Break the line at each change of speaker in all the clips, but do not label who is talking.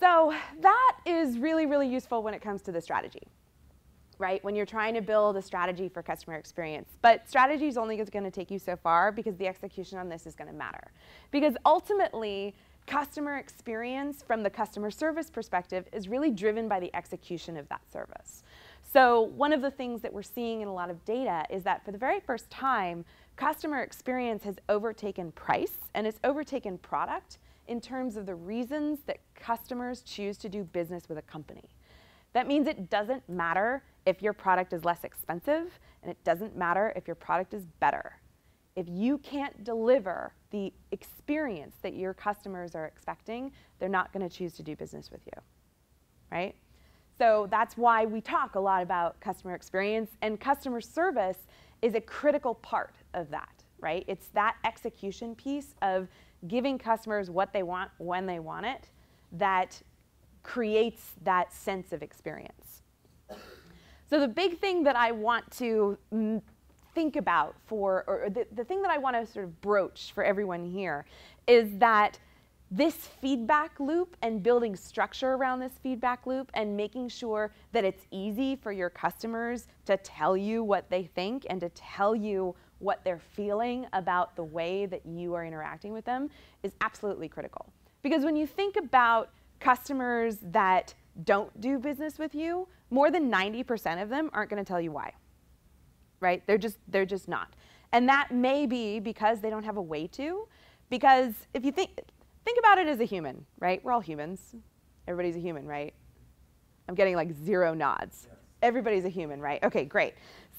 So that is really, really useful when it comes to the strategy, right? When you're trying to build a strategy for customer experience. But strategy is only going to take you so far because the execution on this is going to matter. Because ultimately, customer experience from the customer service perspective is really driven by the execution of that service. So one of the things that we're seeing in a lot of data is that for the very first time, customer experience has overtaken price and it's overtaken product in terms of the reasons that customers choose to do business with a company. That means it doesn't matter if your product is less expensive, and it doesn't matter if your product is better. If you can't deliver the experience that your customers are expecting, they're not going to choose to do business with you, right? So that's why we talk a lot about customer experience, and customer service is a critical part of that, right? It's that execution piece of giving customers what they want when they want it that creates that sense of experience. So the big thing that I want to mm, think about for, or the, the thing that I want to sort of broach for everyone here is that this feedback loop and building structure around this feedback loop and making sure that it's easy for your customers to tell you what they think and to tell you what they're feeling about the way that you are interacting with them is absolutely critical. Because when you think about customers that don't do business with you, more than 90% of them aren't going to tell you why. Right? They're just they're just not. And that may be because they don't have a way to because if you think think about it as a human, right? We're all humans. Everybody's a human, right? I'm getting like zero nods. Yes. Everybody's a human, right? Okay, great.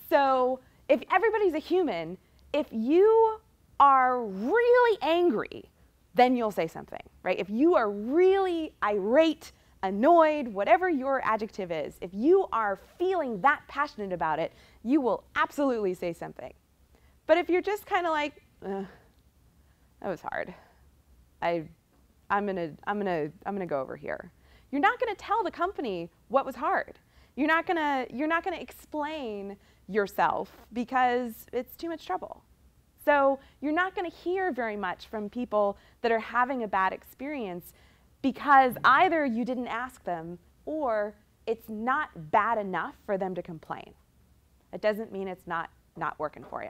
So if everybody's a human, if you are really angry, then you'll say something, right? If you are really irate, annoyed, whatever your adjective is, if you are feeling that passionate about it, you will absolutely say something. But if you're just kind of like, that was hard. I, I'm gonna, I'm gonna, I'm gonna go over here. You're not gonna tell the company what was hard. You're not gonna, you're not gonna explain yourself because it's too much trouble. So you're not to hear very much from people that are having a bad experience because either you didn't ask them or it's not bad enough for them to complain. It doesn't mean it's not, not working for you.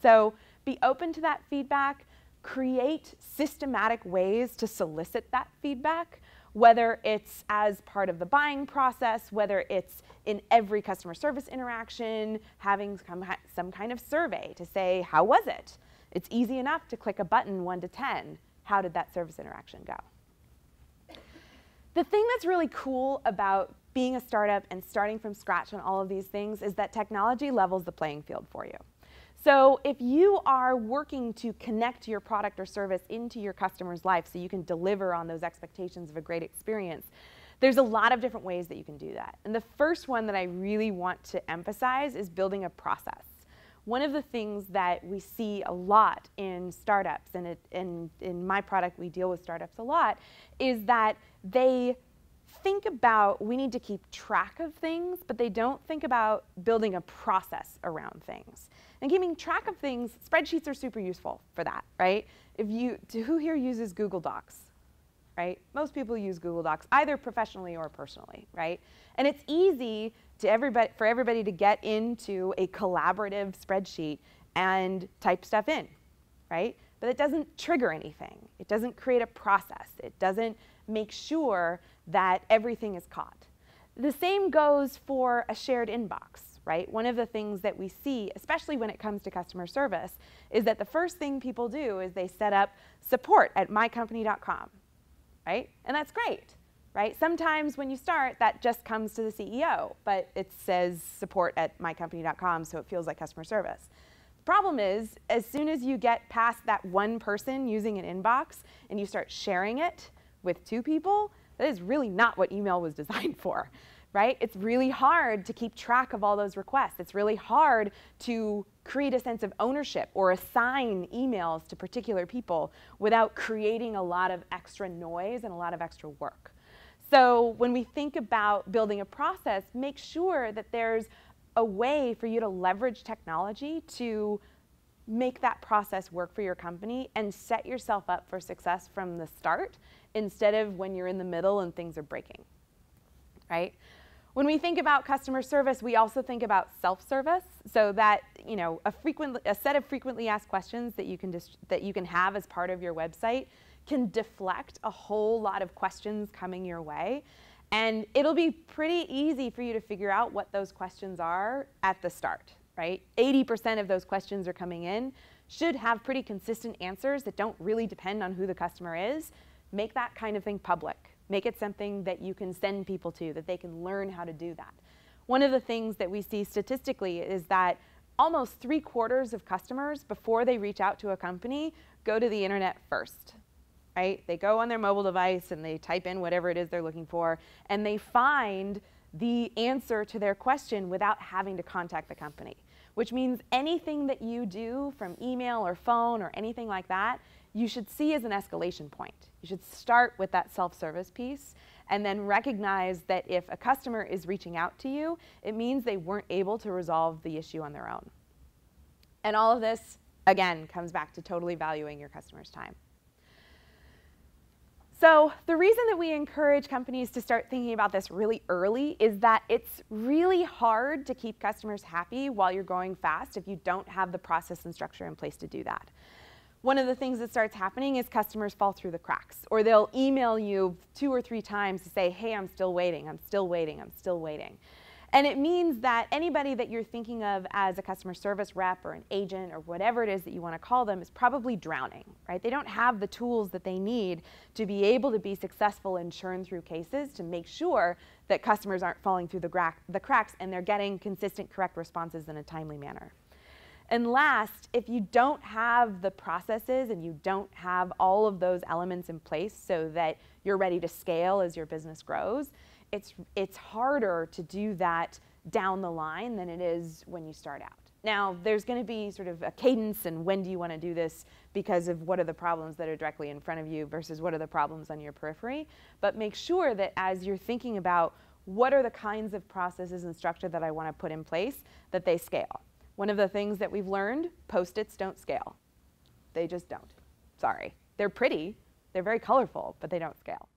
So be open to that feedback. Create systematic ways to solicit that feedback whether it's as part of the buying process, whether it's in every customer service interaction, having some, some kind of survey to say, how was it? It's easy enough to click a button 1 to 10. How did that service interaction go? The thing that's really cool about being a startup and starting from scratch on all of these things is that technology levels the playing field for you. So if you are working to connect your product or service into your customer's life so you can deliver on those expectations of a great experience, there's a lot of different ways that you can do that. And the first one that I really want to emphasize is building a process. One of the things that we see a lot in startups, and it, in, in my product we deal with startups a lot, is that they think about we need to keep track of things, but they don't think about building a process around things. And keeping track of things, spreadsheets are super useful for that, right? If you, who here uses Google Docs, right? Most people use Google Docs, either professionally or personally, right? And it's easy to everybody, for everybody to get into a collaborative spreadsheet and type stuff in, right? But it doesn't trigger anything. It doesn't create a process. It doesn't make sure that everything is caught. The same goes for a shared inbox right? One of the things that we see, especially when it comes to customer service, is that the first thing people do is they set up support at mycompany.com, right? And that's great, right? Sometimes when you start, that just comes to the CEO, but it says support at mycompany.com, so it feels like customer service. The problem is, as soon as you get past that one person using an inbox and you start sharing it with two people, that is really not what email was designed for right? It's really hard to keep track of all those requests. It's really hard to create a sense of ownership or assign emails to particular people without creating a lot of extra noise and a lot of extra work. So when we think about building a process, make sure that there's a way for you to leverage technology to make that process work for your company and set yourself up for success from the start instead of when you're in the middle and things are breaking, right? When we think about customer service, we also think about self-service, so that you know a frequent a set of frequently asked questions that you can that you can have as part of your website can deflect a whole lot of questions coming your way, and it'll be pretty easy for you to figure out what those questions are at the start, right? 80% of those questions are coming in should have pretty consistent answers that don't really depend on who the customer is. Make that kind of thing public Make it something that you can send people to, that they can learn how to do that. One of the things that we see statistically is that almost three quarters of customers, before they reach out to a company, go to the internet first. Right? They go on their mobile device and they type in whatever it is they're looking for, and they find the answer to their question without having to contact the company. Which means anything that you do from email or phone or anything like that you should see as an escalation point. You should start with that self-service piece and then recognize that if a customer is reaching out to you, it means they weren't able to resolve the issue on their own. And all of this, again, comes back to totally valuing your customer's time. So the reason that we encourage companies to start thinking about this really early is that it's really hard to keep customers happy while you're going fast if you don't have the process and structure in place to do that one of the things that starts happening is customers fall through the cracks, or they'll email you two or three times to say, hey, I'm still waiting, I'm still waiting, I'm still waiting. And it means that anybody that you're thinking of as a customer service rep or an agent or whatever it is that you want to call them is probably drowning, right? They don't have the tools that they need to be able to be successful and churn through cases to make sure that customers aren't falling through the, the cracks and they're getting consistent, correct responses in a timely manner. And last, if you don't have the processes and you don't have all of those elements in place so that you're ready to scale as your business grows, it's, it's harder to do that down the line than it is when you start out. Now, there's going to be sort of a cadence and when do you want to do this because of what are the problems that are directly in front of you versus what are the problems on your periphery. But make sure that as you're thinking about what are the kinds of processes and structure that I want to put in place, that they scale. One of the things that we've learned, post-its don't scale. They just don't. Sorry. They're pretty, they're very colorful, but they don't scale.